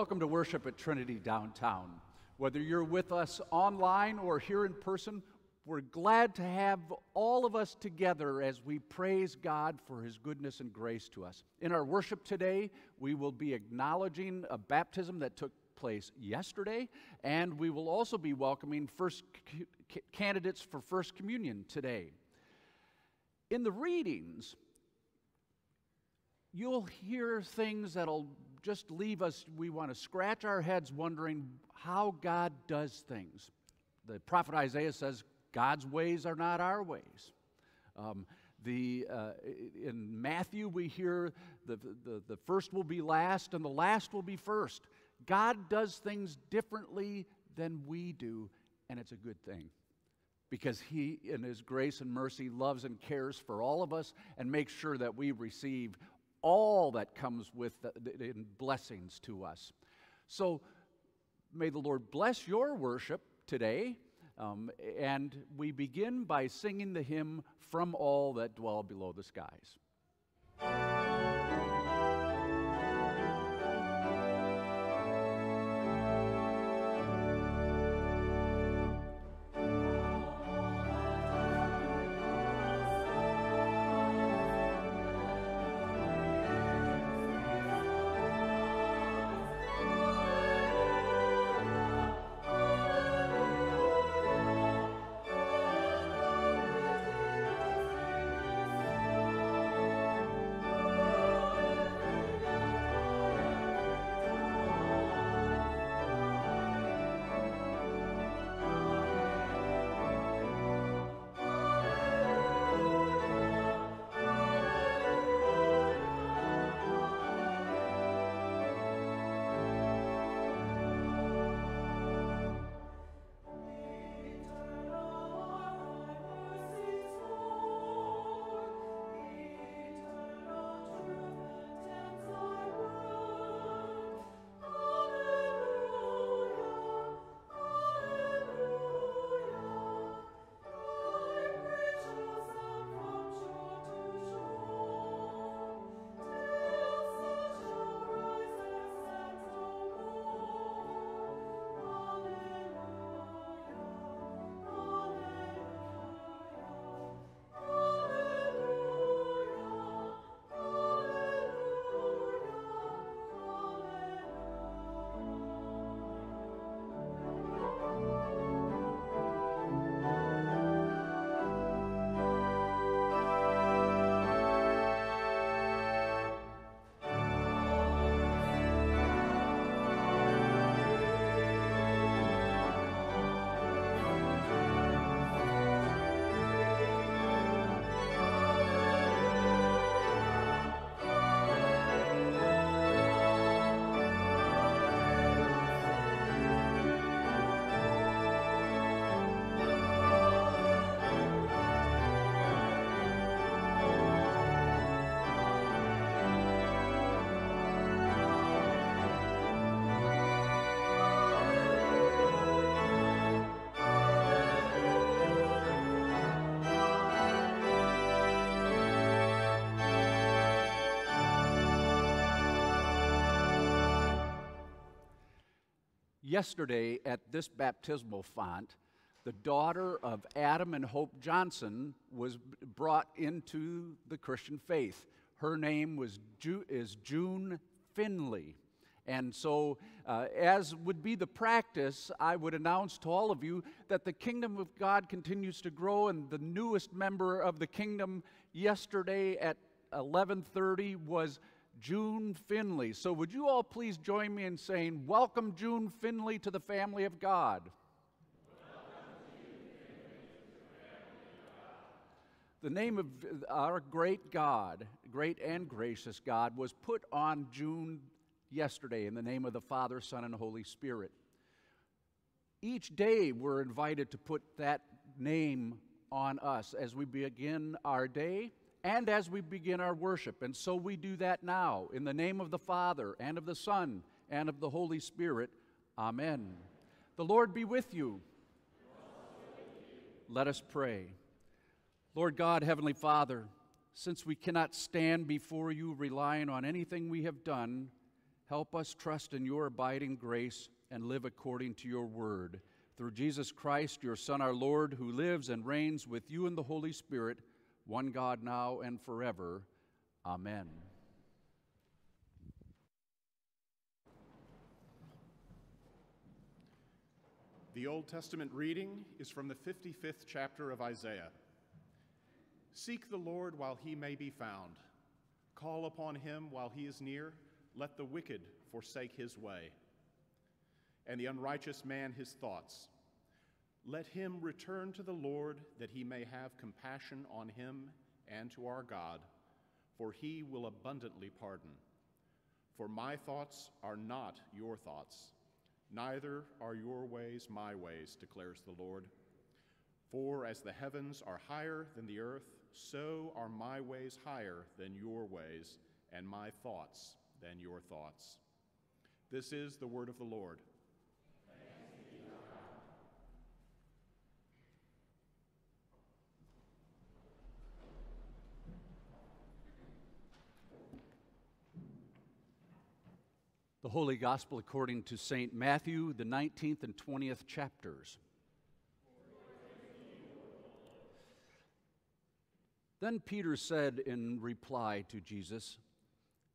Welcome to worship at Trinity Downtown. Whether you're with us online or here in person, we're glad to have all of us together as we praise God for His goodness and grace to us. In our worship today, we will be acknowledging a baptism that took place yesterday, and we will also be welcoming first c- candidates for First Communion today. In the readings, you'll hear things that'll just leave us, we want to scratch our heads wondering how God does things. The prophet Isaiah says, God's ways are not our ways. Um, the, uh, in Matthew, we hear the, the, the first will be last and the last will be first. God does things differently than we do, and it's a good thing because He, in His grace and mercy, loves and cares for all of us and makes sure that we receive all that comes with the, the, in blessings to us. So may the Lord bless your worship today. Um, and we begin by singing the hymn, From All That Dwell Below the Skies. Yesterday at this baptismal font, the daughter of Adam and Hope Johnson was brought into the Christian faith. Her name was Ju- is June Finley. And so, uh, as would be the practice, I would announce to all of you that the kingdom of God continues to grow, and the newest member of the kingdom yesterday at 11:30 was June Finley. So, would you all please join me in saying, Welcome, June Finley, to the family of God? The name of our great God, great and gracious God, was put on June yesterday in the name of the Father, Son, and Holy Spirit. Each day we're invited to put that name on us as we begin our day and as we begin our worship. And so we do that now in the name of the Father and of the Son and of the Holy Spirit. Amen. The Lord be with you. Let us pray. Lord God, Heavenly Father, since we cannot stand before you relying on anything we have done, Help us trust in your abiding grace and live according to your word. Through Jesus Christ, your Son, our Lord, who lives and reigns with you in the Holy Spirit, one God now and forever. Amen. The Old Testament reading is from the 55th chapter of Isaiah. Seek the Lord while he may be found. Call upon him while he is near. Let the wicked forsake his way, and the unrighteous man his thoughts. Let him return to the Lord, that he may have compassion on him and to our God, for he will abundantly pardon. For my thoughts are not your thoughts, neither are your ways my ways, declares the Lord. For as the heavens are higher than the earth, so are my ways higher than your ways, and my thoughts than your thoughts. This is the word of the Lord. The Holy Gospel according to St. Matthew, the 19th and 20th chapters. Then Peter said in reply to Jesus,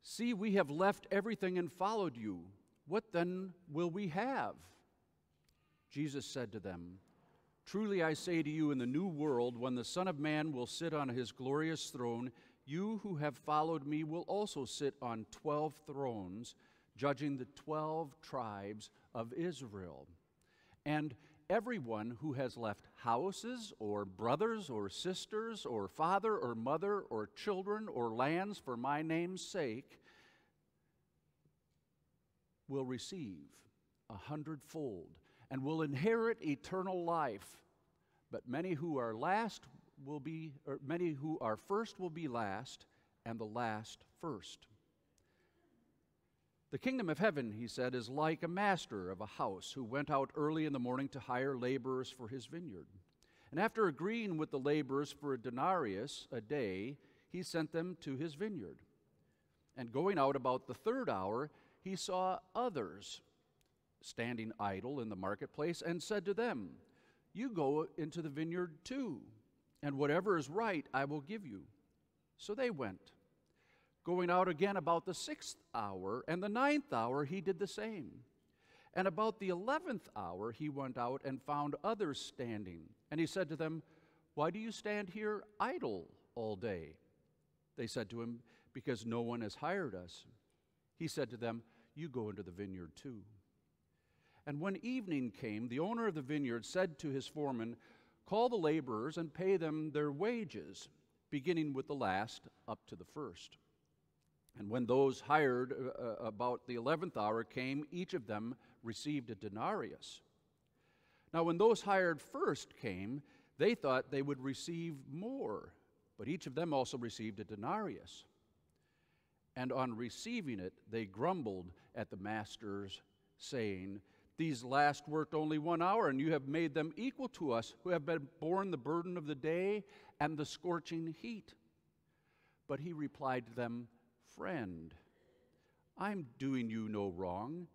See, we have left everything and followed you. What then will we have? Jesus said to them, Truly I say to you, in the new world, when the Son of Man will sit on his glorious throne, you who have followed me will also sit on twelve thrones judging the 12 tribes of Israel. And everyone who has left houses or brothers or sisters or father or mother or children or lands for my name's sake will receive a hundredfold and will inherit eternal life. But many who are last will be, or many who are first will be last, and the last first. The kingdom of heaven, he said, is like a master of a house who went out early in the morning to hire laborers for his vineyard. And after agreeing with the laborers for a denarius a day, he sent them to his vineyard. And going out about the third hour, he saw others standing idle in the marketplace and said to them, You go into the vineyard too, and whatever is right I will give you. So they went. Going out again about the sixth hour, and the ninth hour he did the same. And about the eleventh hour he went out and found others standing. And he said to them, Why do you stand here idle all day? They said to him, Because no one has hired us. He said to them, You go into the vineyard too. And when evening came, the owner of the vineyard said to his foreman, Call the laborers and pay them their wages, beginning with the last up to the first. And when those hired uh, uh, about the eleventh hour came, each of them received a denarius. Now, when those hired first came, they thought they would receive more, but each of them also received a denarius. And on receiving it, they grumbled at the masters, saying, These last worked only one hour, and you have made them equal to us, who have been borne the burden of the day and the scorching heat. But he replied to them, Friend, I'm doing you no wrong.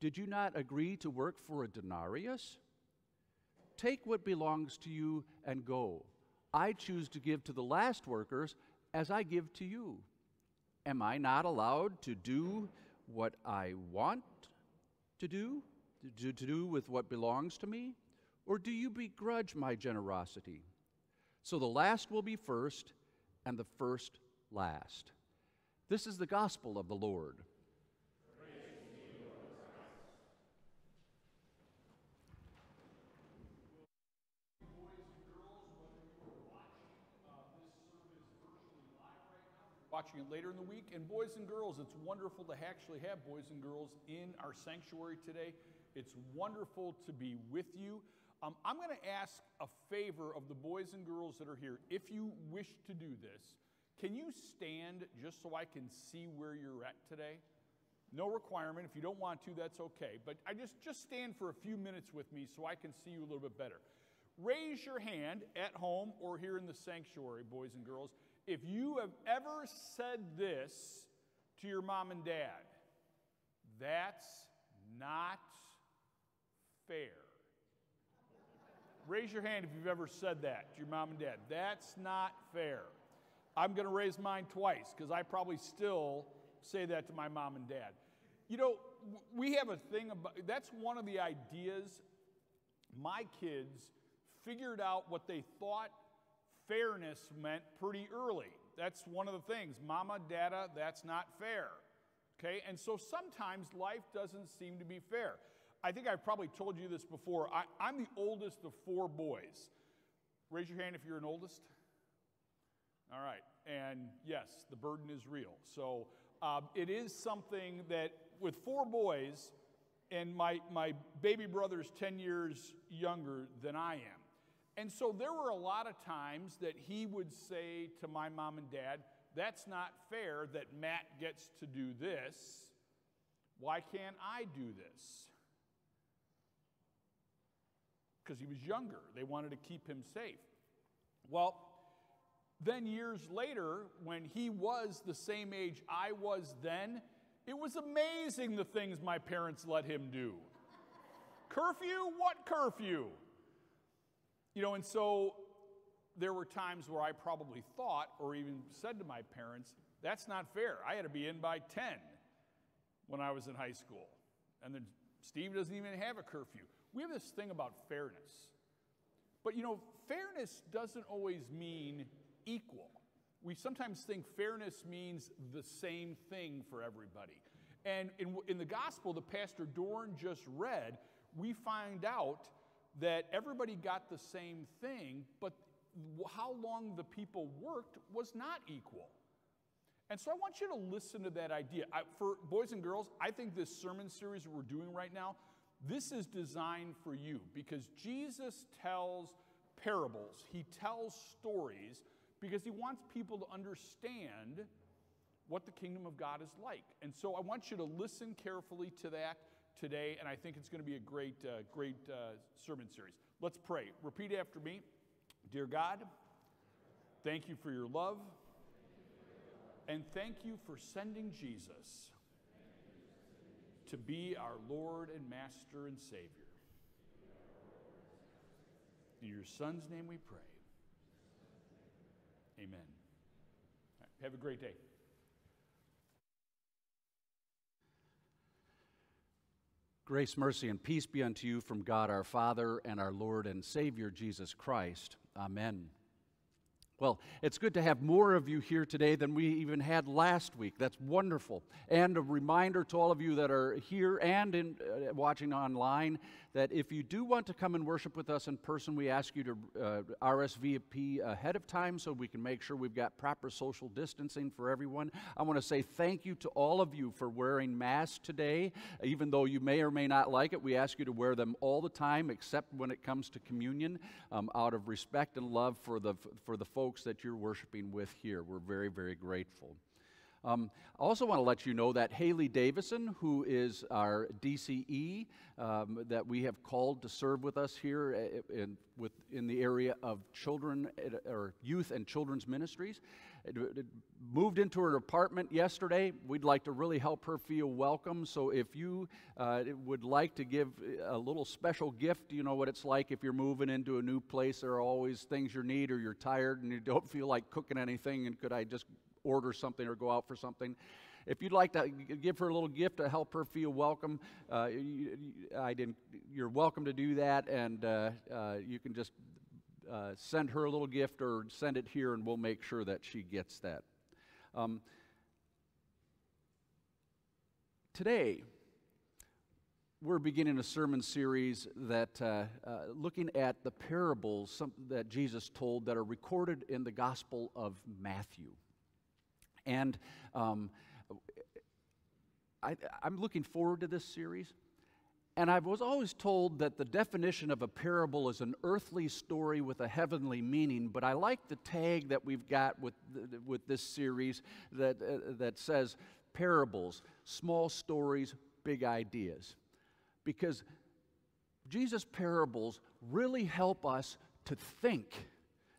Did you not agree to work for a denarius? Take what belongs to you and go. I choose to give to the last workers as I give to you. Am I not allowed to do what I want to do, to, to do with what belongs to me? Or do you begrudge my generosity? So the last will be first, and the first last. This is the gospel of the Lord. watching it later in the week. And boys and girls, it's wonderful to actually have boys and girls in our sanctuary today. It's wonderful to be with you. Um, I'm going to ask a favor of the boys and girls that are here. If you wish to do this, can you stand just so I can see where you're at today? No requirement. If you don't want to, that's okay. But I just just stand for a few minutes with me so I can see you a little bit better. Raise your hand at home or here in the sanctuary, boys and girls, if you have ever said this to your mom and dad. That's not fair. Raise your hand if you've ever said that to your mom and dad. That's not fair. I'm going to raise mine twice because I probably still say that to my mom and dad. You know, we have a thing about that's one of the ideas my kids figured out what they thought fairness meant pretty early. That's one of the things. Mama, dada, that's not fair. Okay? And so sometimes life doesn't seem to be fair. I think I've probably told you this before. I, am the oldest of four boys. Raise your hand if you're an oldest. All right. And yes, the burden is real. So um, it is something that, with four boys, and my, my baby brother's 10 years younger than I am. And so there were a lot of times that he would say to my mom and dad, That's not fair that Matt gets to do this. Why can't I do this? Because he was younger. They wanted to keep him safe. Well, then years later, when he was the same age I was then, it was amazing the things my parents let him do. curfew? What curfew? You know, and so there were times where I probably thought or even said to my parents, that's not fair. I had to be in by 10 when I was in high school. And then Steve doesn't even have a curfew. We have this thing about fairness. But you know, fairness doesn't always mean equal. We sometimes think fairness means the same thing for everybody. And in, in the gospel that Pastor Dorn just read, we find out that everybody got the same thing, but how long the people worked was not equal. And so I want you to listen to that idea. I, for boys and girls, I think this sermon series we're doing right now, this is designed for you because Jesus tells parables, he tells stories because he wants people to understand what the kingdom of God is like. And so I want you to listen carefully to that today, and I think it's going to be a great, uh, great uh, sermon series. Let's pray. Repeat after me Dear God, thank you for your love, and thank you for sending Jesus to be our Lord and Master and Savior. In your Son's name we pray. Amen. Right, have a great day. Grace, mercy, and peace be unto you from God our Father and our Lord and Savior Jesus Christ. Amen. Well, it's good to have more of you here today than we even had last week. That's wonderful. And a reminder to all of you that are here and in, uh, watching online that if you do want to come and worship with us in person, we ask you to uh, RSVP ahead of time so we can make sure we've got proper social distancing for everyone. I want to say thank you to all of you for wearing masks today. Even though you may or may not like it, we ask you to wear them all the time except when it comes to communion um, out of respect and love for the, for the folks that you're worshiping with here. We're very, very grateful. Um, I also want to let you know that Haley Davison, who is our DCE um, that we have called to serve with us here uh, in, with, in the area of children uh, or youth and children's ministries, it, it moved into her apartment yesterday. We'd like to really help her feel welcome. So if you uh, would like to give a little special gift, you know what it's like if you're moving into a new place. There are always things you need, or you're tired and you don't feel like cooking anything. And could I just order something or go out for something. If you'd like to give her a little gift to help her feel welcome, uh, you, I didn't, you're welcome to do that, and uh, uh, you can just uh, send her a little gift or send it here, and we'll make sure that she gets that. Um, today, we're beginning a sermon series that uh, uh, looking at the parables that Jesus told that are recorded in the Gospel of Matthew. And um, I, I'm looking forward to this series. And I was always told that the definition of a parable is an earthly story with a heavenly meaning, but I like the tag that we've got with, with this series that, uh, that says parables, small stories, big ideas. Because Jesus' parables really help us to think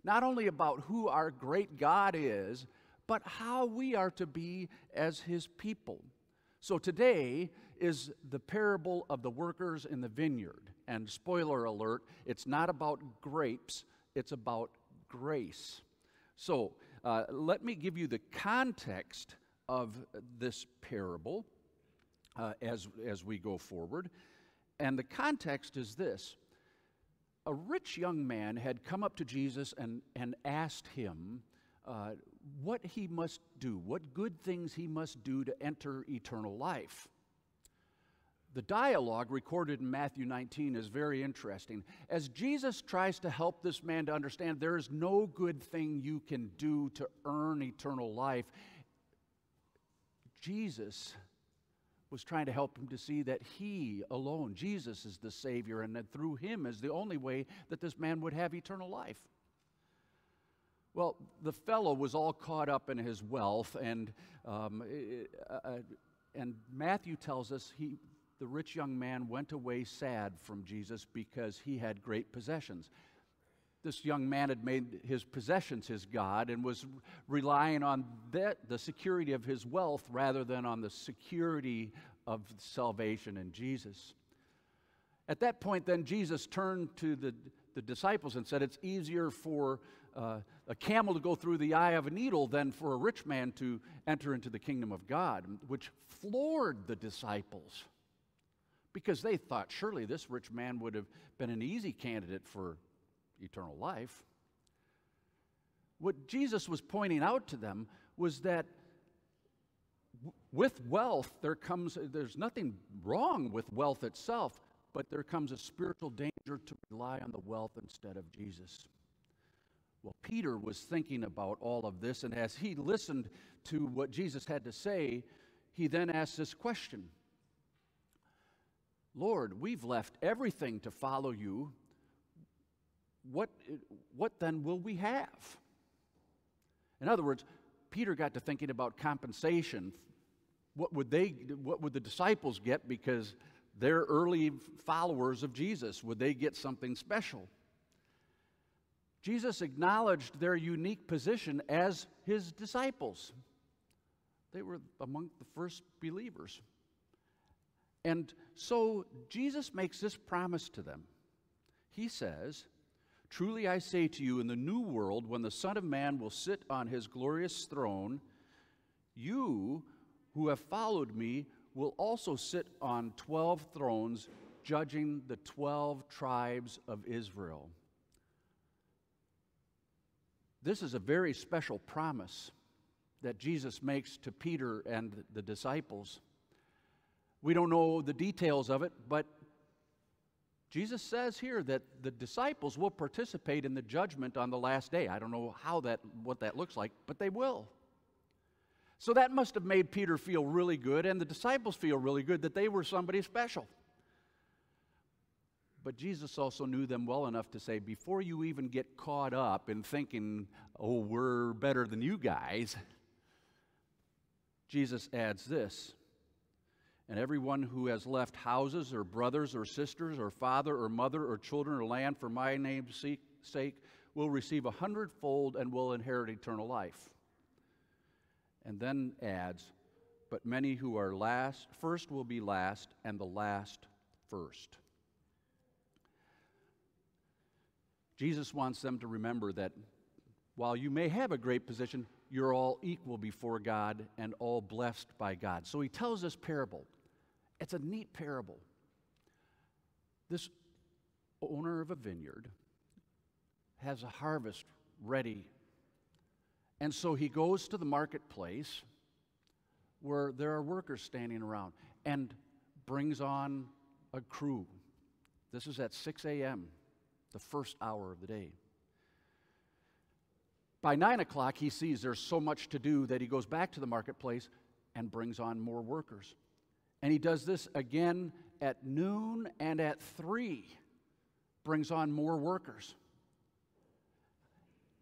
not only about who our great God is, but how we are to be as his people. So today is the parable of the workers in the vineyard. And spoiler alert, it's not about grapes, it's about grace. So uh, let me give you the context of this parable uh, as, as we go forward. And the context is this a rich young man had come up to Jesus and, and asked him uh, what he must do, what good things he must do to enter eternal life. The dialogue recorded in Matthew 19 is very interesting. As Jesus tries to help this man to understand there is no good thing you can do to earn eternal life, Jesus was trying to help him to see that he alone, Jesus, is the Savior, and that through him is the only way that this man would have eternal life. Well, the fellow was all caught up in his wealth, and, um, uh, uh, and Matthew tells us he, the rich young man went away sad from Jesus because he had great possessions. This young man had made his possessions his God and was relying on that, the security of his wealth rather than on the security of salvation in Jesus. At that point, then, Jesus turned to the, the disciples and said, It's easier for uh, a camel to go through the eye of a needle than for a rich man to enter into the kingdom of God, which floored the disciples because they thought surely this rich man would have been an easy candidate for eternal life. What Jesus was pointing out to them was that with wealth there comes there's nothing wrong with wealth itself but there comes a spiritual danger to rely on the wealth instead of jesus well peter was thinking about all of this and as he listened to what jesus had to say he then asked this question Lord, we've left everything to follow you. What, what then will we have? In other words, Peter got to thinking about compensation. What would, they, what would the disciples get because they're early followers of Jesus? Would they get something special? Jesus acknowledged their unique position as his disciples. They were among the first believers. And so Jesus makes this promise to them. He says, Truly I say to you, in the new world, when the Son of Man will sit on his glorious throne, you who have followed me will also sit on 12 thrones, judging the 12 tribes of Israel. This is a very special promise that Jesus makes to Peter and the disciples. We don't know the details of it, but Jesus says here that the disciples will participate in the judgment on the last day. I don't know how that what that looks like, but they will. So that must have made Peter feel really good and the disciples feel really good that they were somebody special. But Jesus also knew them well enough to say, before you even get caught up in thinking, oh, we're better than you guys, Jesus adds this and everyone who has left houses or brothers or sisters or father or mother or children or land for my name's sake will receive a hundredfold and will inherit eternal life. And then adds, but many who are last, first will be last, and the last first. Jesus wants them to remember that while you may have a great position, you're all equal before God and all blessed by God. So he tells this parable. It's a neat parable. This owner of a vineyard has a harvest ready. And so he goes to the marketplace where there are workers standing around and brings on a crew. This is at 6 a.m., the first hour of the day. By 9 o'clock, he sees there's so much to do that he goes back to the marketplace and brings on more workers. And he does this again at noon and at 3, brings on more workers.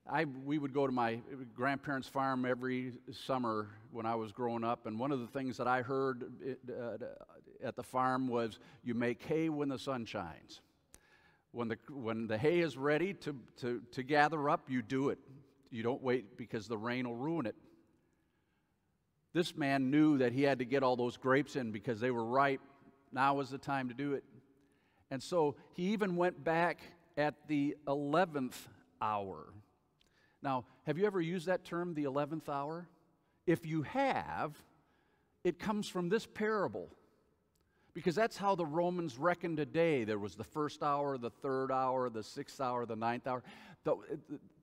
I, we would go to my grandparents' farm every summer when I was growing up, and one of the things that I heard uh, at the farm was you make hay when the sun shines. When the, when the hay is ready to, to, to gather up, you do it. You don't wait because the rain will ruin it. This man knew that he had to get all those grapes in because they were ripe. Now was the time to do it. And so he even went back at the 11th hour. Now, have you ever used that term, the 11th hour? If you have, it comes from this parable. Because that's how the Romans reckoned a day. There was the first hour, the third hour, the sixth hour, the ninth hour.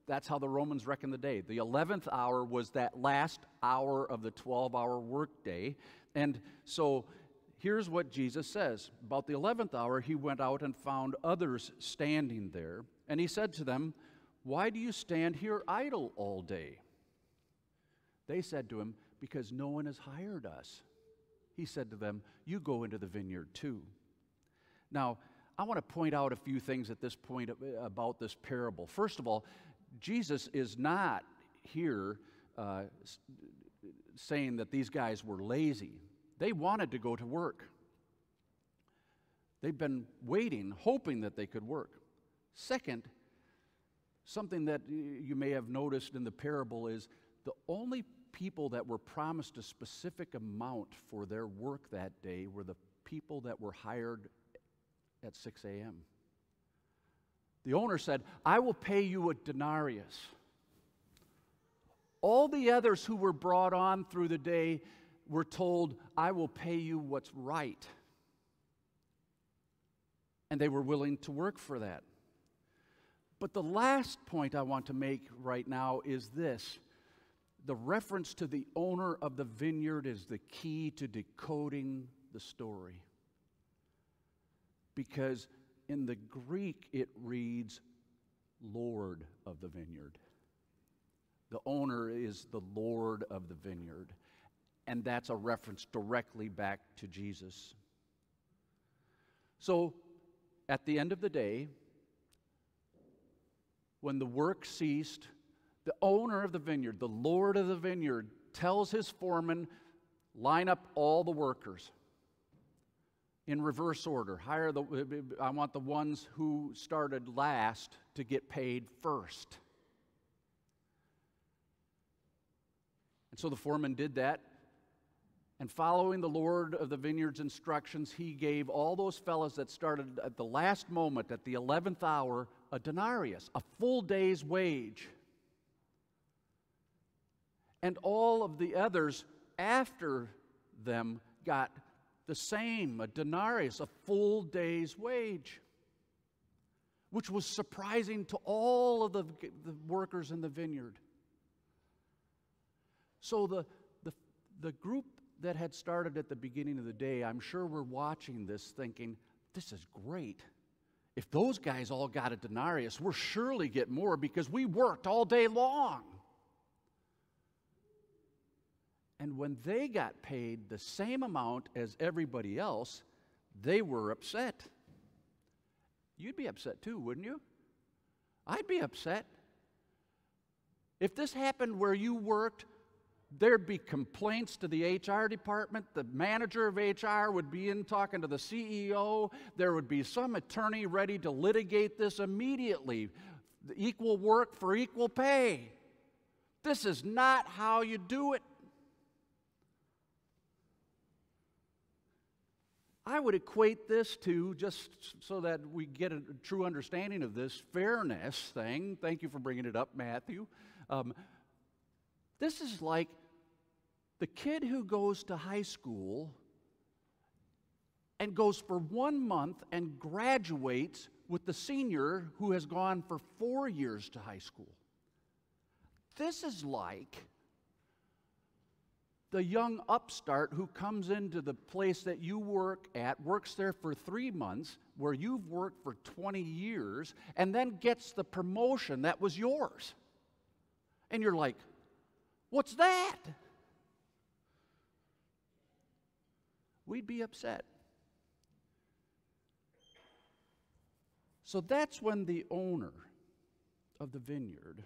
That's how the Romans reckoned the day. The 11th hour was that last hour of the 12 hour workday. And so here's what Jesus says About the 11th hour, he went out and found others standing there. And he said to them, Why do you stand here idle all day? They said to him, Because no one has hired us. He said to them, You go into the vineyard too. Now, I want to point out a few things at this point about this parable. First of all, Jesus is not here uh, saying that these guys were lazy. They wanted to go to work. They've been waiting, hoping that they could work. Second, something that you may have noticed in the parable is the only people that were promised a specific amount for their work that day were the people that were hired at 6 a.m. The owner said, I will pay you a denarius. All the others who were brought on through the day were told, I will pay you what's right. And they were willing to work for that. But the last point I want to make right now is this the reference to the owner of the vineyard is the key to decoding the story. Because in the Greek, it reads Lord of the vineyard. The owner is the Lord of the vineyard. And that's a reference directly back to Jesus. So, at the end of the day, when the work ceased, the owner of the vineyard, the Lord of the vineyard, tells his foreman, line up all the workers in reverse order. Hire the, I want the ones who started last to get paid first. And so the foreman did that. And following the Lord of the vineyard's instructions, he gave all those fellows that started at the last moment, at the 11th hour, a denarius, a full day's wage. And all of the others after them got the same, a denarius, a full day's wage, which was surprising to all of the, the workers in the vineyard. So the, the, the group that had started at the beginning of the day, I'm sure we're watching this thinking, this is great. If those guys all got a denarius, we'll surely get more because we worked all day long. And when they got paid the same amount as everybody else, they were upset. You'd be upset too, wouldn't you? I'd be upset. If this happened where you worked, there'd be complaints to the HR department. The manager of HR would be in talking to the CEO. There would be some attorney ready to litigate this immediately. Equal work for equal pay. This is not how you do it. I would equate this to, just so that we get a true understanding of this fairness thing. Thank you for bringing it up, Matthew. Um, this is like the kid who goes to high school and goes for one month and graduates with the senior who has gone for four years to high school. This is like the young upstart who comes into the place that you work at, works there for three months, where you've worked for 20 years, and then gets the promotion that was yours. And you're like, what's that? We'd be upset. So that's when the owner of the vineyard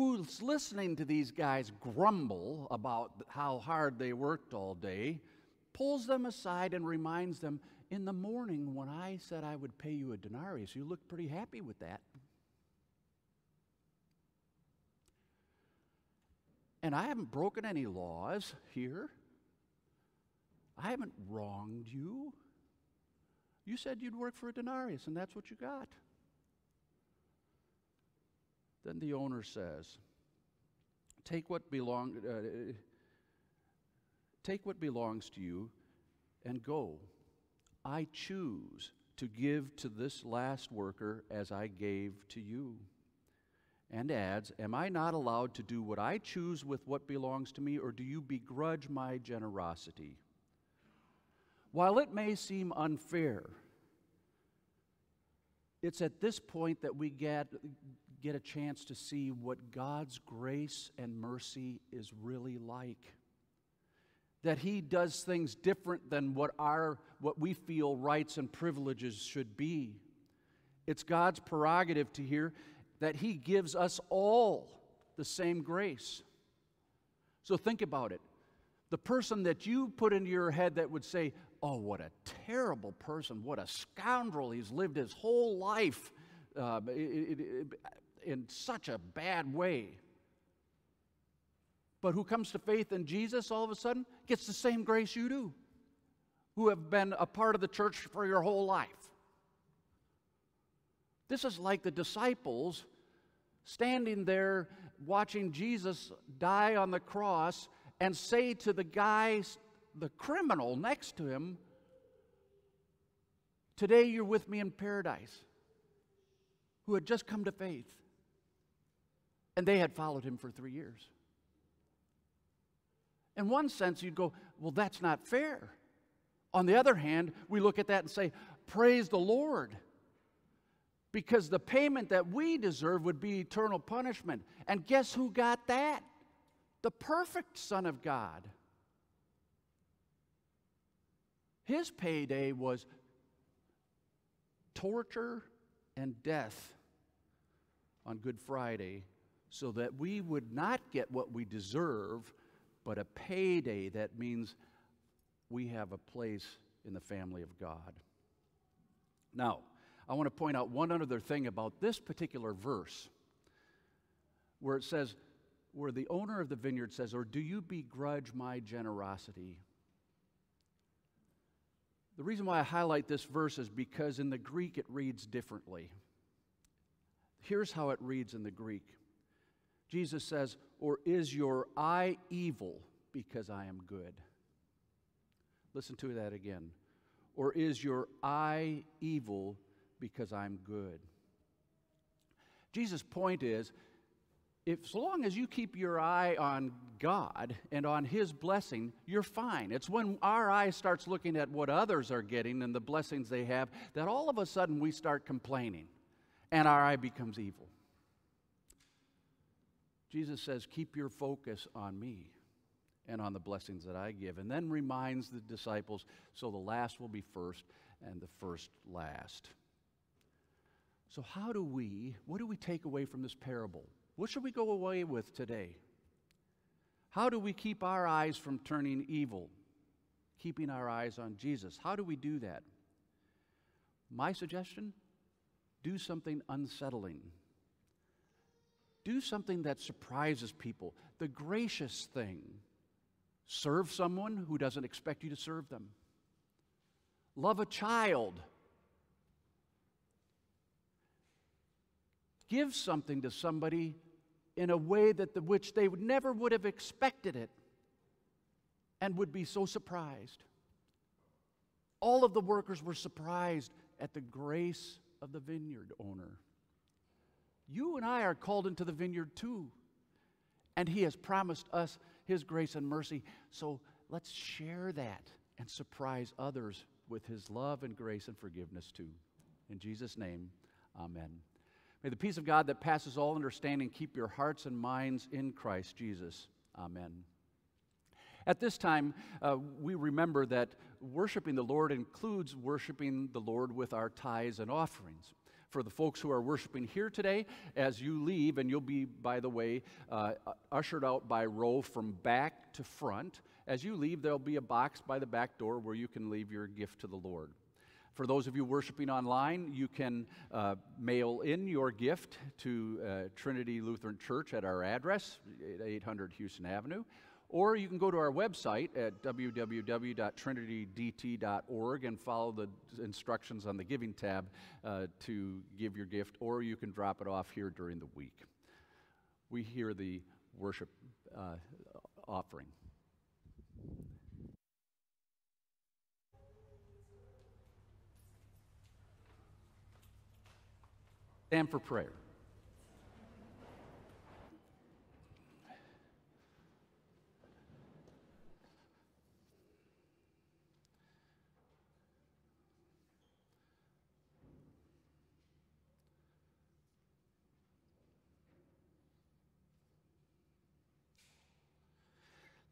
who's listening to these guys grumble about how hard they worked all day, pulls them aside and reminds them, In the morning, when I said I would pay you a denarius, you looked pretty happy with that. And I haven't broken any laws here. I haven't wronged you. You said you'd work for a denarius, and that's what you got. Then the owner says, Take what, belong, uh, take what belongs to you and go. I choose to give to this last worker as I gave to you. And adds, Am I not allowed to do what I choose with what belongs to me, or do you begrudge my generosity? While it may seem unfair, it's at this point that we get, get a chance to see what God's grace and mercy is really like. That He does things different than what, our, what we feel rights and privileges should be. It's God's prerogative to hear that He gives us all the same grace. So think about it. The person that you put into your head that would say, oh, what a terrible person, what a scoundrel. He's lived his whole life uh, it, it, in such a bad way. But who comes to faith in Jesus all of a sudden gets the same grace you do, who have been a part of the church for your whole life. This is like the disciples standing there watching Jesus die on the cross and say to the guy the criminal next to him, Today you're with me in paradise, who had just come to faith. And they had followed him for three years. In one sense, you'd go, Well, that's not fair. On the other hand, we look at that and say, Praise the Lord. Because the payment that we deserve would be eternal punishment. And guess who got that? The perfect Son of God. His payday was torture and death on Good Friday so that we would not get what we deserve, but a payday that means we have a place in the family of God. Now, I want to point out one other thing about this particular verse where it says, where the owner of the vineyard says, Or do you begrudge my generosity? The reason why I highlight this verse is because in the Greek it reads differently. Here's how it reads in the Greek Jesus says, Or is your eye evil because I am good? Listen to that again. Or is your eye evil because I'm good? Jesus' point is if so long as you keep your eye on God and on His blessing, you're fine. It's when our eye starts looking at what others are getting and the blessings they have that all of a sudden we start complaining and our eye becomes evil. Jesus says, Keep your focus on me and on the blessings that I give, and then reminds the disciples so the last will be first and the first last. So, how do we, what do we take away from this parable? What should we go away with today? How do we keep our eyes from turning evil, keeping our eyes on Jesus? How do we do that? My suggestion do something unsettling. Do something that surprises people, the gracious thing. Serve someone who doesn't expect you to serve them. Love a child give something to somebody in a way that the, which they would never would have expected it and would be so surprised. All of the workers were surprised at the grace of the vineyard owner. You and I are called into the vineyard too. And He has promised us His grace and mercy. So let's share that and surprise others with His love and grace and forgiveness too. In Jesus' name, amen. May the peace of God that passes all understanding keep your hearts and minds in Christ Jesus. Amen. At this time, uh, we remember that worshiping the Lord includes worshiping the Lord with our tithes and offerings. For the folks who are worshiping here today, as you leave, and you'll be, by the way, uh, ushered out by row from back to front, as you leave, there'll be a box by the back door where you can leave your gift to the Lord. For those of you worshiping online, you can uh, mail in your gift to uh, Trinity Lutheran Church at our address, 800 Houston Avenue. Or you can go to our website at www.trinitydt.org and follow the instructions on the giving tab uh, to give your gift, or you can drop it off here during the week. We hear the worship uh, offering. Stand for prayer.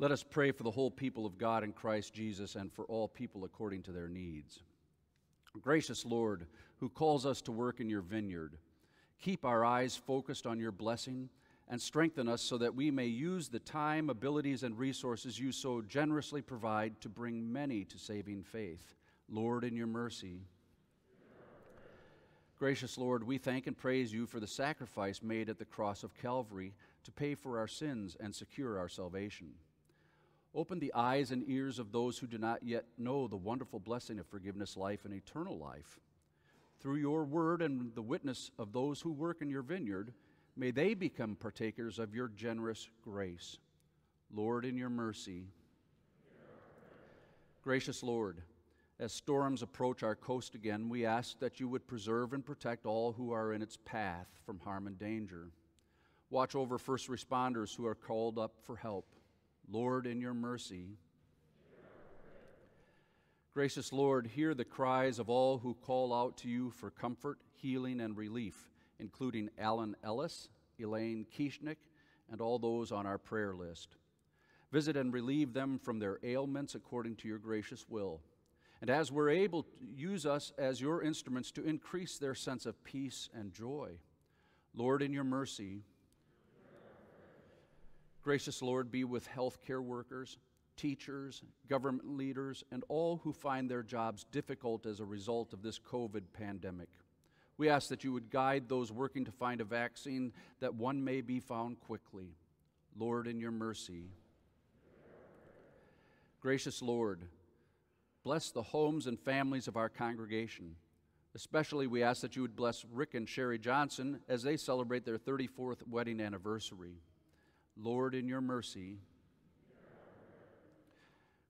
Let us pray for the whole people of God in Christ Jesus and for all people according to their needs. Gracious Lord, who calls us to work in your vineyard, keep our eyes focused on your blessing and strengthen us so that we may use the time, abilities, and resources you so generously provide to bring many to saving faith. Lord, in your mercy. Gracious Lord, we thank and praise you for the sacrifice made at the cross of Calvary to pay for our sins and secure our salvation. Open the eyes and ears of those who do not yet know the wonderful blessing of forgiveness, life, and eternal life. Through your word and the witness of those who work in your vineyard, may they become partakers of your generous grace. Lord, in your mercy. Gracious Lord, as storms approach our coast again, we ask that you would preserve and protect all who are in its path from harm and danger. Watch over first responders who are called up for help. Lord, in your mercy. Gracious Lord, hear the cries of all who call out to you for comfort, healing, and relief, including Alan Ellis, Elaine Kieschnick, and all those on our prayer list. Visit and relieve them from their ailments according to your gracious will. And as we're able, use us as your instruments to increase their sense of peace and joy. Lord, in your mercy, Gracious Lord, be with healthcare workers, teachers, government leaders, and all who find their jobs difficult as a result of this COVID pandemic. We ask that you would guide those working to find a vaccine that one may be found quickly. Lord, in your mercy. Gracious Lord, bless the homes and families of our congregation. Especially, we ask that you would bless Rick and Sherry Johnson as they celebrate their 34th wedding anniversary. Lord, in your mercy.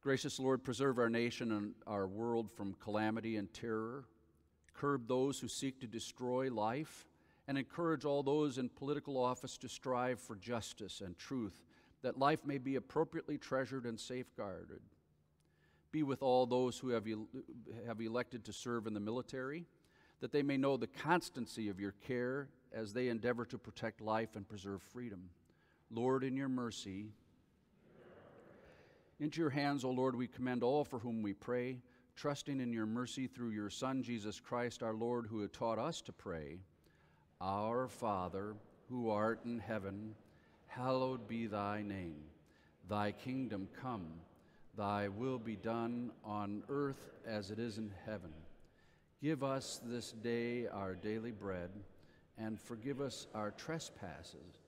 Gracious Lord, preserve our nation and our world from calamity and terror. Curb those who seek to destroy life, and encourage all those in political office to strive for justice and truth, that life may be appropriately treasured and safeguarded. Be with all those who have, el- have elected to serve in the military, that they may know the constancy of your care as they endeavor to protect life and preserve freedom. Lord, in your mercy, into your hands, O Lord, we commend all for whom we pray, trusting in your mercy through your Son, Jesus Christ, our Lord, who had taught us to pray. Our Father, who art in heaven, hallowed be thy name. Thy kingdom come, thy will be done on earth as it is in heaven. Give us this day our daily bread, and forgive us our trespasses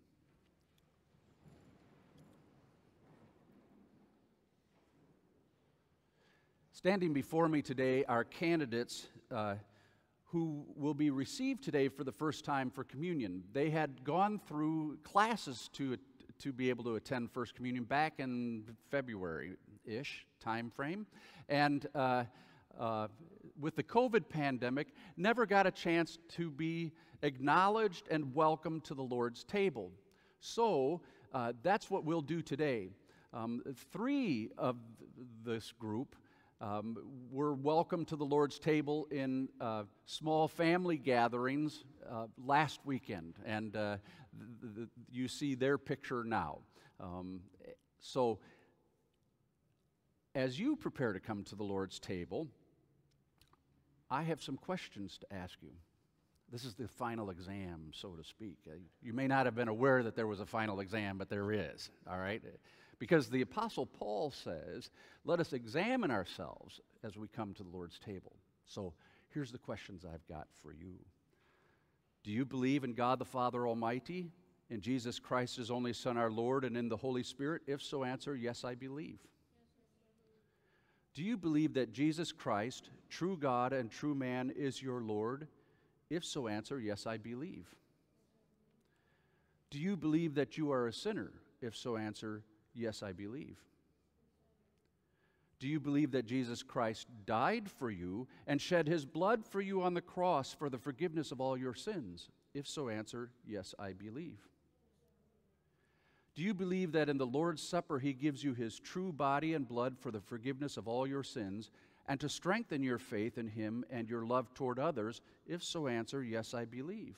Standing before me today are candidates uh, who will be received today for the first time for communion. They had gone through classes to, to be able to attend First Communion back in February ish time frame. And uh, uh, with the COVID pandemic, never got a chance to be acknowledged and welcomed to the Lord's table. So uh, that's what we'll do today. Um, three of this group Um, we're welcome to the Lord's table in uh, small family gatherings uh, last weekend, and uh, th- th- you see their picture now. Um, so, as you prepare to come to the Lord's table, I have some questions to ask you. This is the final exam, so to speak. Uh, You may not have been aware that there was a final exam, but there is, all right? Because the Apostle Paul says, let us examine ourselves as we come to the Lord's table. So here's the questions I've got for you Do you believe in God the Father Almighty, in Jesus Christ, his only Son, our Lord, and in the Holy Spirit? If so, answer, Yes, I believe. Do you believe that Jesus Christ, true God and true man, is your Lord? If so, answer, Yes, I believe. Do you believe that you are a sinner? If so, answer, Yes, I believe. Do you believe that Jesus Christ died for you and shed his blood for you on the cross for the forgiveness of all your sins? If so, answer, Yes, I believe. Do you believe that in the Lord's Supper he gives you his true body and blood for the forgiveness of all your sins and to strengthen your faith in him and your love toward others? If so, answer, Yes, I believe.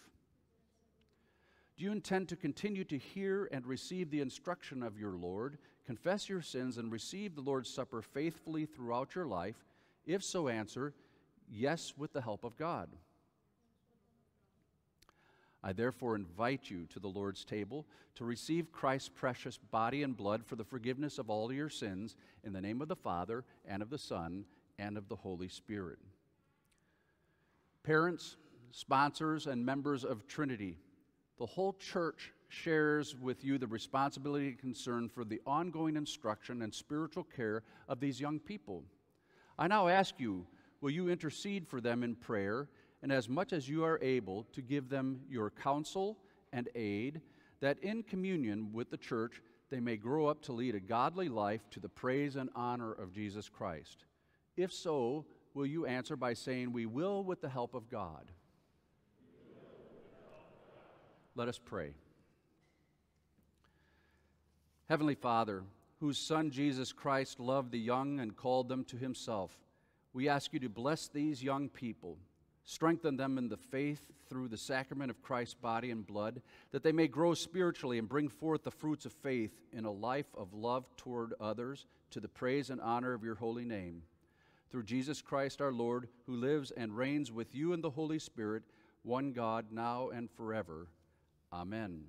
Do you intend to continue to hear and receive the instruction of your Lord, confess your sins, and receive the Lord's Supper faithfully throughout your life? If so, answer, Yes, with the help of God. I therefore invite you to the Lord's table to receive Christ's precious body and blood for the forgiveness of all your sins in the name of the Father, and of the Son, and of the Holy Spirit. Parents, sponsors, and members of Trinity, the whole church shares with you the responsibility and concern for the ongoing instruction and spiritual care of these young people. I now ask you, will you intercede for them in prayer and as much as you are able to give them your counsel and aid, that in communion with the church they may grow up to lead a godly life to the praise and honor of Jesus Christ? If so, will you answer by saying, We will with the help of God? Let us pray. Heavenly Father, whose Son Jesus Christ loved the young and called them to himself, we ask you to bless these young people, strengthen them in the faith through the sacrament of Christ's body and blood, that they may grow spiritually and bring forth the fruits of faith in a life of love toward others to the praise and honor of your holy name. Through Jesus Christ our Lord, who lives and reigns with you in the Holy Spirit, one God, now and forever. Amen.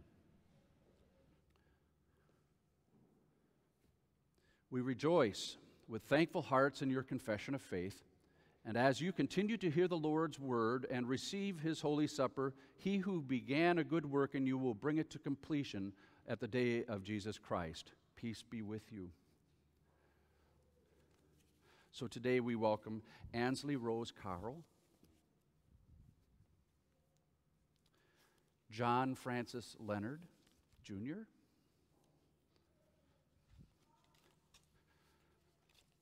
We rejoice with thankful hearts in your confession of faith. And as you continue to hear the Lord's word and receive his holy supper, he who began a good work in you will bring it to completion at the day of Jesus Christ. Peace be with you. So today we welcome Ansley Rose Carroll, John Francis Leonard Jr.,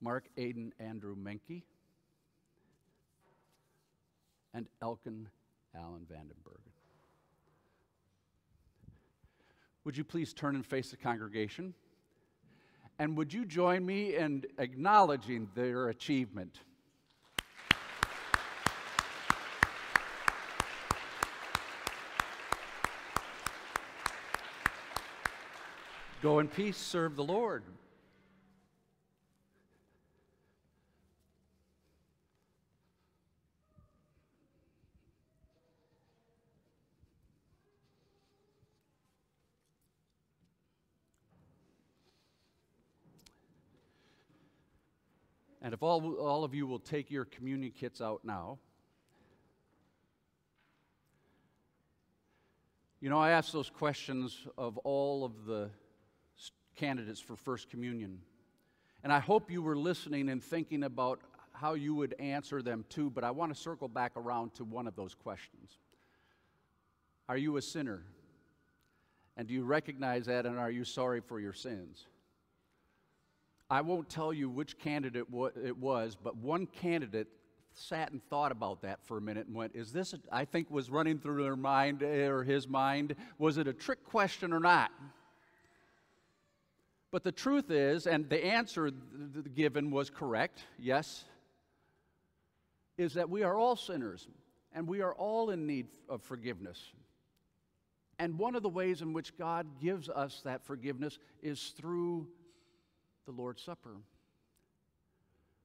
Mark Aiden Andrew Menke, and Elkin Allen Vandenberg. Would you please turn and face the congregation? And would you join me in acknowledging their achievement? Go in peace, serve the Lord. And if all, all of you will take your communion kits out now. You know, I asked those questions of all of the candidates for First Communion. And I hope you were listening and thinking about how you would answer them too, but I want to circle back around to one of those questions. Are you a sinner? And do you recognize that, and are you sorry for your sins? I won't tell you which candidate it was, but one candidate sat and thought about that for a minute and went, Is this, a, I think, was running through their mind eh, or his mind, was it a trick question or not? But the truth is, and the answer given was correct, yes, is that we are all sinners and we are all in need of forgiveness. And one of the ways in which God gives us that forgiveness is through the Lord's Supper.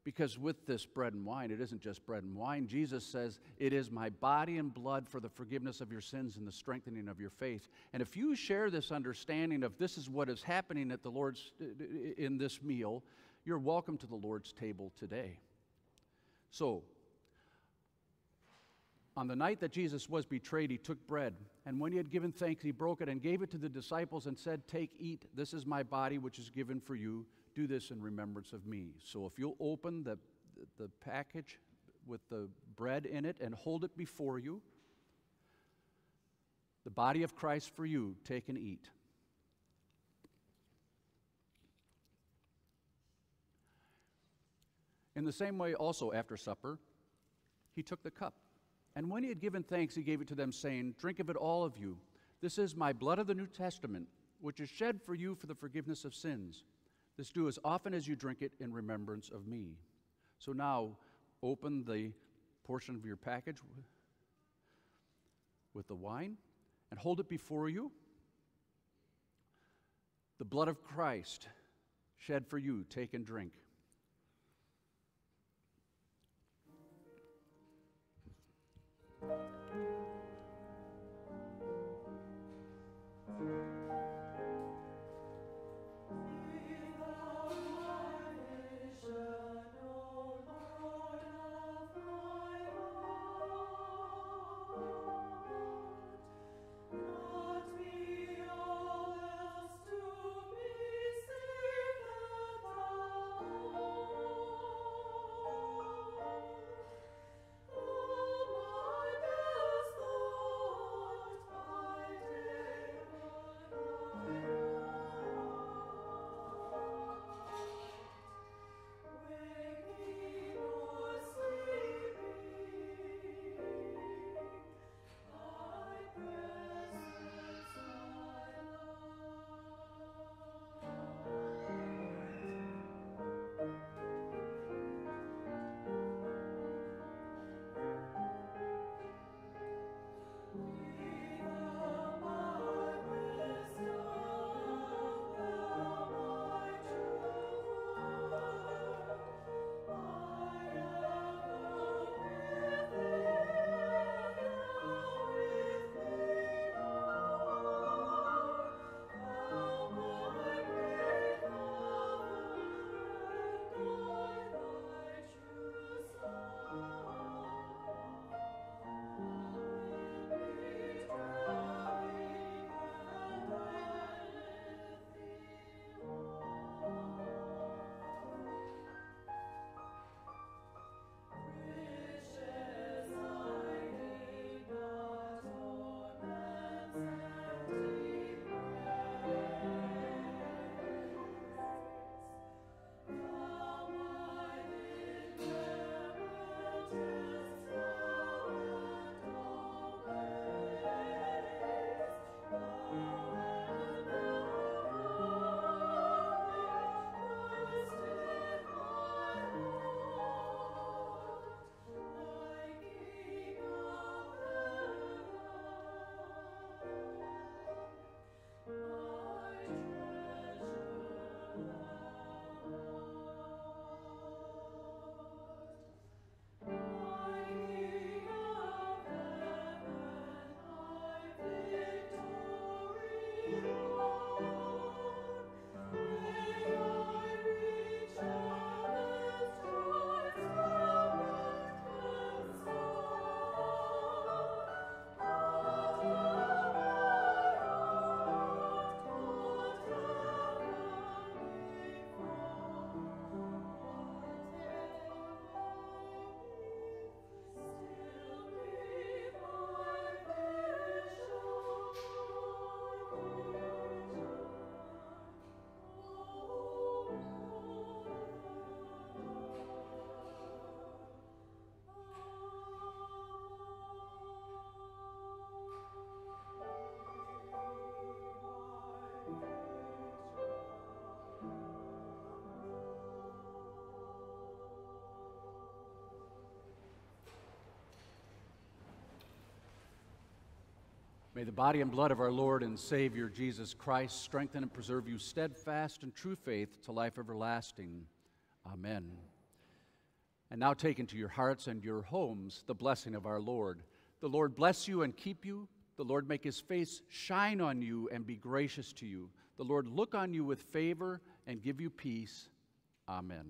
Because with this bread and wine, it isn't just bread and wine. Jesus says, It is my body and blood for the forgiveness of your sins and the strengthening of your faith. And if you share this understanding of this is what is happening at the Lord's uh, uh, in this meal, you're welcome to the Lord's table today. So, on the night that Jesus was betrayed, he took bread, and when he had given thanks, he broke it and gave it to the disciples and said, Take, eat, this is my body, which is given for you do this in remembrance of me. So if you'll open the, the package with the bread in it and hold it before you, the body of Christ for you, take and eat. In the same way, also after supper, he took the cup. And when he had given thanks, he gave it to them, saying, Drink of it, all of you. This is my blood of the New Testament, which is shed for you for the forgiveness of sins. This do as often as you drink it in remembrance of me. So now open the portion of your package with the wine and hold it before you. The blood of Christ shed for you, take and drink. May the body and blood of our Lord and Savior Jesus Christ strengthen and preserve you steadfast in true faith to life everlasting. Amen. And now take into your hearts and your homes the blessing of our Lord. The Lord bless you and keep you. The Lord make his face shine on you and be gracious to you. The Lord look on you with favor and give you peace. Amen.